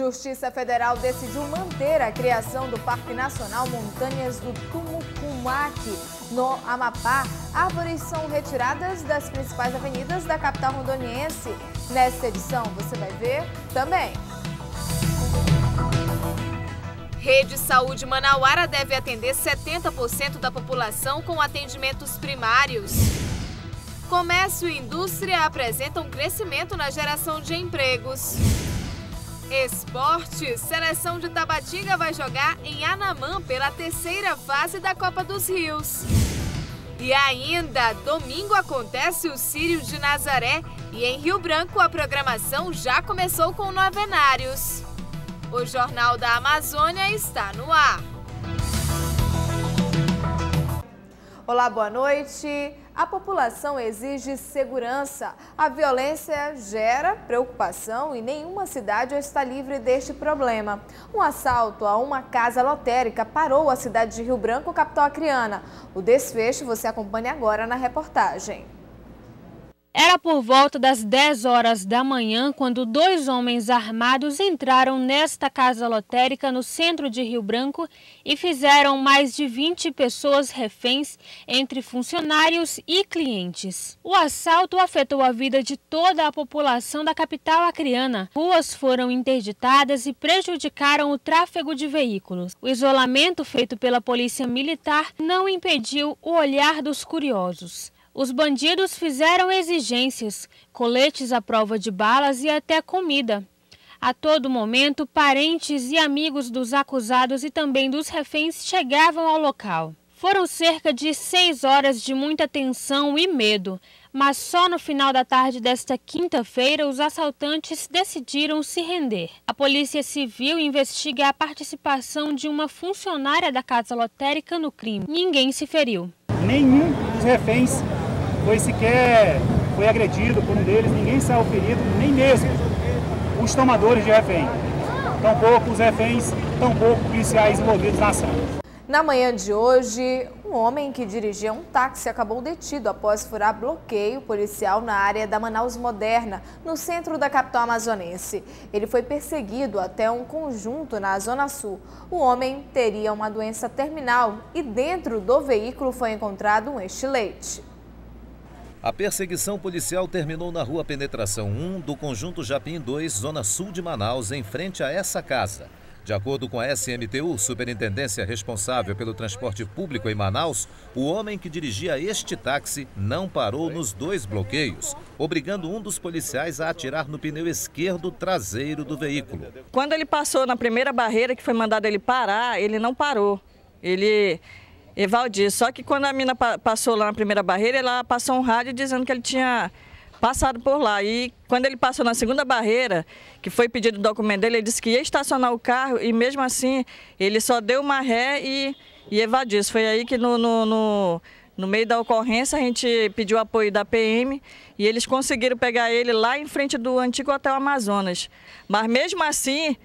Justiça Federal decidiu manter a criação do Parque Nacional Montanhas do Tumucumaque, no Amapá. Árvores são retiradas das principais avenidas da capital rondoniense. Nesta edição, você vai ver também. Rede Saúde Manauara deve atender 70% da população com atendimentos primários. Comércio e indústria apresentam crescimento na geração de empregos. Esporte, seleção de Tabatinga vai jogar em Anamã pela terceira fase da Copa dos Rios. E ainda, domingo acontece o Sírio de Nazaré e em Rio Branco a programação já começou com novenários. O Jornal da Amazônia está no ar. Olá, boa noite. A população exige segurança. A violência gera preocupação e nenhuma cidade está livre deste problema. Um assalto a uma casa lotérica parou a cidade de Rio Branco, capital acriana. O desfecho você acompanha agora na reportagem. Era por volta das 10 horas da manhã quando dois homens armados entraram nesta casa lotérica no centro de Rio Branco e fizeram mais de 20 pessoas reféns entre funcionários e clientes. O assalto afetou a vida de toda a população da capital acriana. Ruas foram interditadas e prejudicaram o tráfego de veículos. O isolamento feito pela polícia militar não impediu o olhar dos curiosos. Os bandidos fizeram exigências, coletes à prova de balas e até comida. A todo momento, parentes e amigos dos acusados e também dos reféns chegavam ao local. Foram cerca de seis horas de muita tensão e medo, mas só no final da tarde desta quinta-feira os assaltantes decidiram se render. A Polícia Civil investiga a participação de uma funcionária da casa lotérica no crime. Ninguém se feriu. Nenhum dos reféns foi sequer foi agredido por um deles, ninguém saiu ferido, nem mesmo os tomadores de refém. Tampouco os reféns, tampouco policiais envolvidos na ação. Na manhã de hoje, um homem que dirigia um táxi acabou detido após furar bloqueio policial na área da Manaus Moderna, no centro da capital amazonense. Ele foi perseguido até um conjunto na Zona Sul. O homem teria uma doença terminal e dentro do veículo foi encontrado um estilete. A perseguição policial terminou na rua Penetração 1 do Conjunto Japim 2, Zona Sul de Manaus, em frente a essa casa. De acordo com a SMTU, superintendência responsável pelo transporte público em Manaus, o homem que dirigia este táxi não parou nos dois bloqueios, obrigando um dos policiais a atirar no pneu esquerdo traseiro do veículo. Quando ele passou na primeira barreira que foi mandado ele parar, ele não parou. Ele Evaldir. Só que quando a mina passou lá na primeira barreira, ela passou um rádio dizendo que ele tinha passado por lá. E quando ele passou na segunda barreira, que foi pedido o documento dele, ele disse que ia estacionar o carro e mesmo assim ele só deu uma ré e, e evadiu. Foi aí que no, no, no, no meio da ocorrência a gente pediu apoio da PM e eles conseguiram pegar ele lá em frente do antigo Hotel Amazonas. Mas mesmo assim,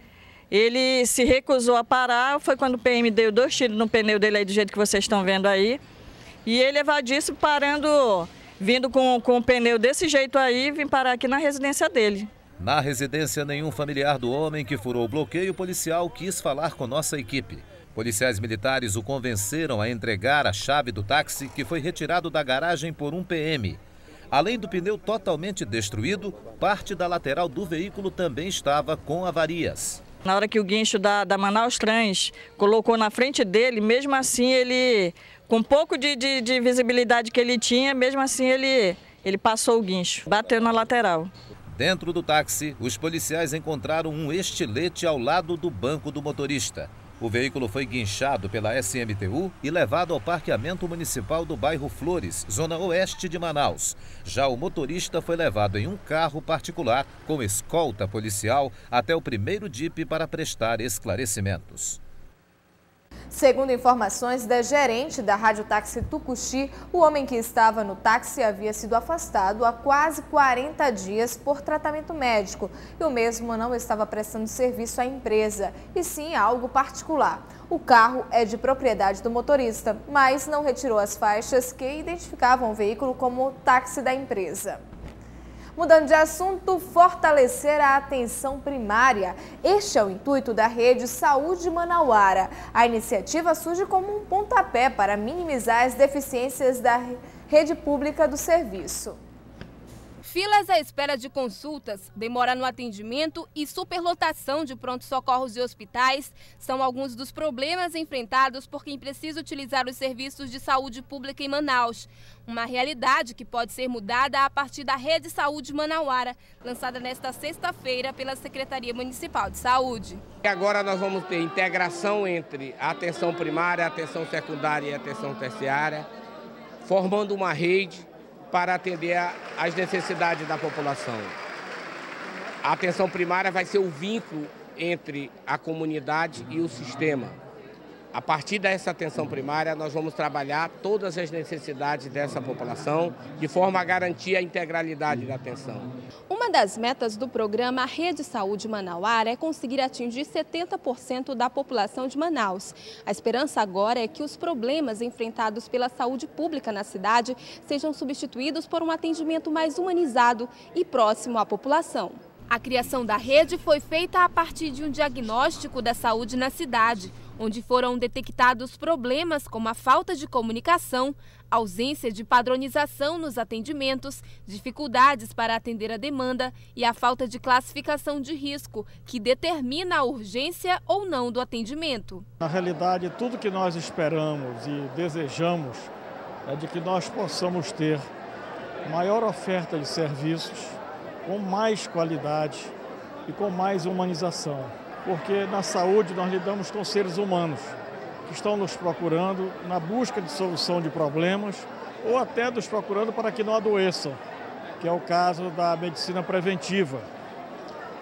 ele se recusou a parar, foi quando o PM deu dois tiros no pneu dele aí, do jeito que vocês estão vendo aí. E ele evadiu parando, vindo com, com o pneu desse jeito aí, vim parar aqui na residência dele. Na residência, nenhum familiar do homem que furou o bloqueio policial quis falar com nossa equipe. Policiais militares o convenceram a entregar a chave do táxi que foi retirado da garagem por um PM. Além do pneu totalmente destruído, parte da lateral do veículo também estava com avarias. Na hora que o guincho da, da Manaus Trans colocou na frente dele, mesmo assim ele, com pouco de, de, de visibilidade que ele tinha, mesmo assim ele, ele passou o guincho, bateu na lateral. Dentro do táxi, os policiais encontraram um estilete ao lado do banco do motorista. O veículo foi guinchado pela SMTU e levado ao parqueamento municipal do bairro Flores, zona oeste de Manaus. Já o motorista foi levado em um carro particular com escolta policial até o primeiro DIP para prestar esclarecimentos. Segundo informações da gerente da Rádio Táxi Tucuxi, o homem que estava no táxi havia sido afastado há quase 40 dias por tratamento médico e o mesmo não estava prestando serviço à empresa, e sim a algo particular. O carro é de propriedade do motorista, mas não retirou as faixas que identificavam o veículo como táxi da empresa. Mudando de assunto, fortalecer a atenção primária. Este é o intuito da Rede Saúde Manauara. A iniciativa surge como um pontapé para minimizar as deficiências da rede pública do serviço. Filas à espera de consultas, demora no atendimento e superlotação de pronto-socorros e hospitais são alguns dos problemas enfrentados por quem precisa utilizar os serviços de saúde pública em Manaus. Uma realidade que pode ser mudada a partir da Rede Saúde Manauara, lançada nesta sexta-feira pela Secretaria Municipal de Saúde. Agora nós vamos ter integração entre a atenção primária, a atenção secundária e a atenção terciária, formando uma rede para atender às necessidades da população. A atenção primária vai ser o vínculo entre a comunidade e o sistema. A partir dessa atenção primária, nós vamos trabalhar todas as necessidades dessa população, de forma a garantir a integralidade da atenção. Uma das metas do programa Rede Saúde Manauara é conseguir atingir 70% da população de Manaus. A esperança agora é que os problemas enfrentados pela saúde pública na cidade sejam substituídos por um atendimento mais humanizado e próximo à população. A criação da rede foi feita a partir de um diagnóstico da saúde na cidade onde foram detectados problemas como a falta de comunicação, ausência de padronização nos atendimentos, dificuldades para atender a demanda e a falta de classificação de risco, que determina a urgência ou não do atendimento. Na realidade, tudo que nós esperamos e desejamos é de que nós possamos ter maior oferta de serviços com mais qualidade e com mais humanização porque na saúde nós lidamos com seres humanos que estão nos procurando na busca de solução de problemas ou até nos procurando para que não adoeçam, que é o caso da medicina preventiva.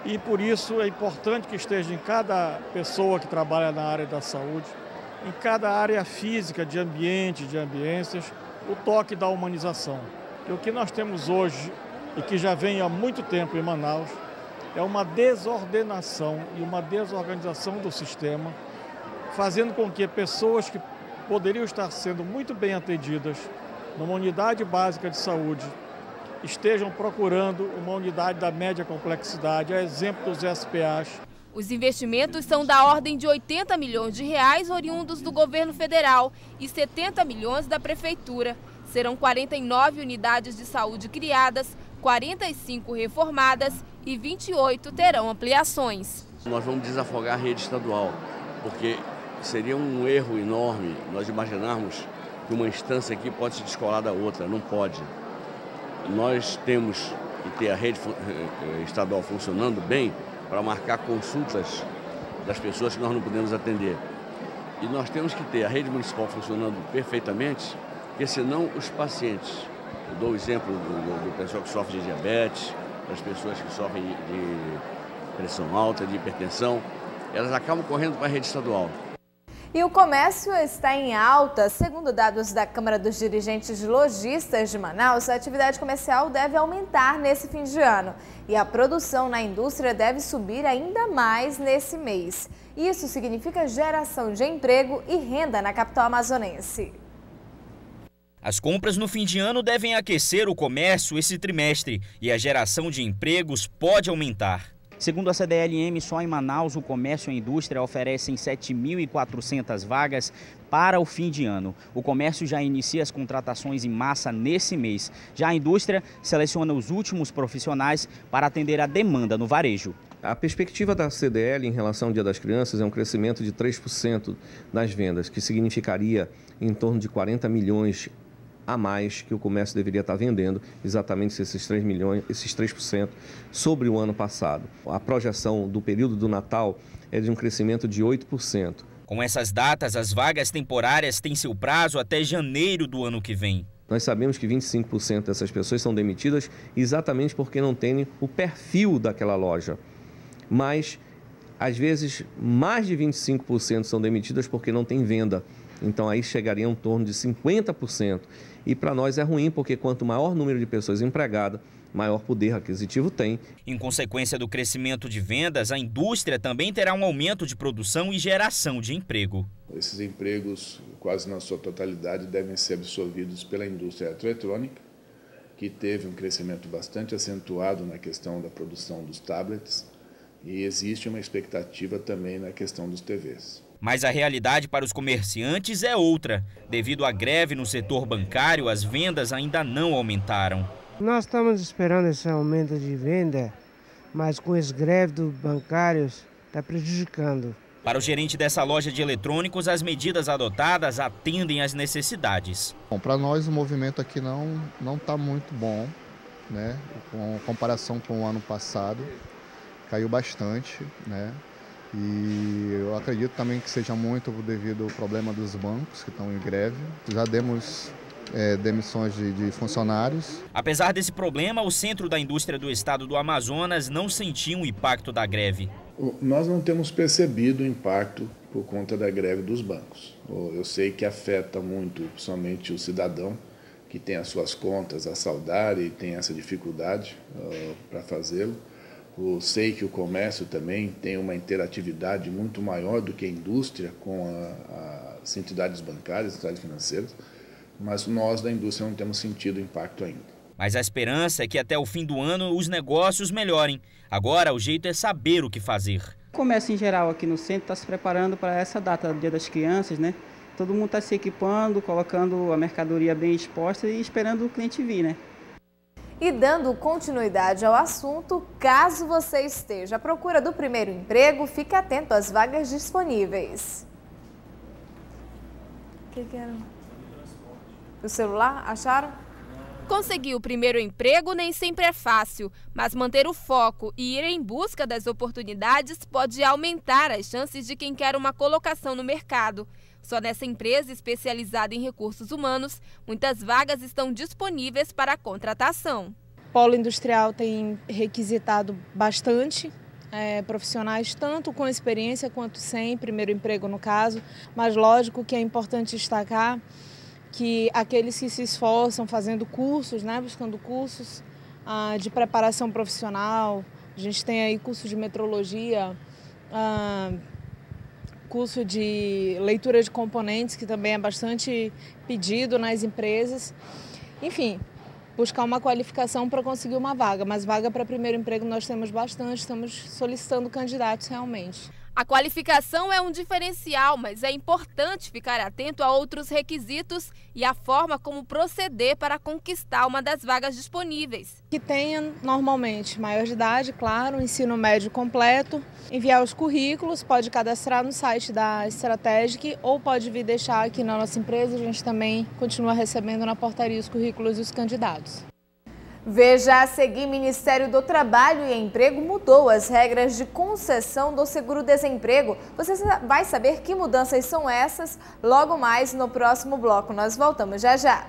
E por isso é importante que esteja em cada pessoa que trabalha na área da saúde, em cada área física de ambiente, de ambiências, o toque da humanização. E o que nós temos hoje e que já vem há muito tempo em Manaus é uma desordenação e uma desorganização do sistema, fazendo com que pessoas que poderiam estar sendo muito bem atendidas numa unidade básica de saúde estejam procurando uma unidade da média complexidade, a exemplo dos SPAs. Os investimentos são da ordem de 80 milhões de reais oriundos do governo federal e 70 milhões da prefeitura. Serão 49 unidades de saúde criadas, 45 reformadas e 28 terão ampliações. Nós vamos desafogar a rede estadual, porque seria um erro enorme nós imaginarmos que uma instância aqui pode se descolar da outra, não pode. Nós temos que ter a rede eh, estadual funcionando bem para marcar consultas das pessoas que nós não podemos atender. E nós temos que ter a rede municipal funcionando perfeitamente, porque senão os pacientes, eu dou o exemplo do, do pessoal que sofre de diabetes, das pessoas que sofrem de pressão alta, de hipertensão, elas acabam correndo para a rede estadual. E o comércio está em alta. Segundo dados da Câmara dos Dirigentes Logistas de Manaus, a atividade comercial deve aumentar nesse fim de ano. E a produção na indústria deve subir ainda mais nesse mês. Isso significa geração de emprego e renda na capital amazonense. As compras no fim de ano devem aquecer o comércio esse trimestre e a geração de empregos pode aumentar. Segundo a CDLM, só em Manaus o comércio e a indústria oferecem 7.400 vagas para o fim de ano. O comércio já inicia as contratações em massa nesse mês. Já a indústria seleciona os últimos profissionais para atender a demanda no varejo. A perspectiva da CDL em relação ao Dia das Crianças é um crescimento de 3% nas vendas, que significaria em torno de 40 milhões a mais que o comércio deveria estar vendendo, exatamente esses 3 milhões, esses 3% sobre o ano passado. A projeção do período do Natal é de um crescimento de 8%. Com essas datas, as vagas temporárias têm seu prazo até janeiro do ano que vem. Nós sabemos que 25% dessas pessoas são demitidas exatamente porque não têm o perfil daquela loja. Mas, às vezes, mais de 25% são demitidas porque não tem venda. Então, aí chegaria em torno de 50%. E para nós é ruim, porque quanto maior o número de pessoas empregadas, maior poder aquisitivo tem. Em consequência do crescimento de vendas, a indústria também terá um aumento de produção e geração de emprego. Esses empregos, quase na sua totalidade, devem ser absorvidos pela indústria eletrônica, que teve um crescimento bastante acentuado na questão da produção dos tablets e existe uma expectativa também na questão dos TVs. Mas a realidade para os comerciantes é outra. Devido à greve no setor bancário, as vendas ainda não aumentaram. Nós estamos esperando esse aumento de venda, mas com as greves dos bancários está prejudicando. Para o gerente dessa loja de eletrônicos, as medidas adotadas atendem às necessidades. Para nós o movimento aqui não não está muito bom, né? Com comparação com o ano passado, caiu bastante, né? E eu acredito também que seja muito devido ao problema dos bancos que estão em greve. Já demos é, demissões de, de, funcionários. Apesar desse problema, o Centro da Indústria do Estado do Amazonas não sentiu o impacto da greve. Nós não temos percebido o impacto por conta da greve dos bancos. Eu sei que afeta muito, somente o cidadão que tem as suas contas a saldar e tem essa dificuldade uh, para fazê-lo. Eu sei que o comércio também tem uma interatividade muito maior do que a indústria com a, as entidades bancárias, entidades financeiras, mas nós da indústria não temos sentido o impacto ainda. Mas a esperança é que até o fim do ano os negócios melhorem. Agora o jeito é saber o que fazer. O comércio em geral aqui no centro está se preparando para essa data, Dia das Crianças, né? Todo mundo está se equipando, colocando a mercadoria bem exposta e esperando o cliente vir, né? E dando continuidade ao assunto, caso você esteja à procura do primeiro emprego, fique atento às vagas disponíveis. O que, que era? O celular? Acharam? Conseguir o primeiro emprego nem sempre é fácil, mas manter o foco e ir em busca das oportunidades pode aumentar as chances de quem quer uma colocação no mercado. Só nessa empresa especializada em recursos humanos, muitas vagas estão disponíveis para contratação. O polo industrial tem requisitado bastante é, profissionais, tanto com experiência quanto sem, primeiro emprego no caso, mas lógico que é importante destacar que aqueles que se esforçam fazendo cursos, né, buscando cursos ah, de preparação profissional, a gente tem aí curso de metrologia, ah, curso de leitura de componentes, que também é bastante pedido nas empresas. Enfim, buscar uma qualificação para conseguir uma vaga, mas vaga para primeiro emprego nós temos bastante, estamos solicitando candidatos realmente. A qualificação é um diferencial, mas é importante ficar atento a outros requisitos e a forma como proceder para conquistar uma das vagas disponíveis. Que tenha normalmente maior de idade, claro, ensino médio completo, enviar os currículos, pode cadastrar no site da Strategic ou pode vir deixar aqui na nossa empresa, a gente também continua recebendo na portaria os currículos dos candidatos. Veja a seguir, Ministério do Trabalho e Emprego mudou as regras de concessão do seguro-desemprego. Você vai saber que mudanças são essas logo mais no próximo bloco. Nós voltamos já já.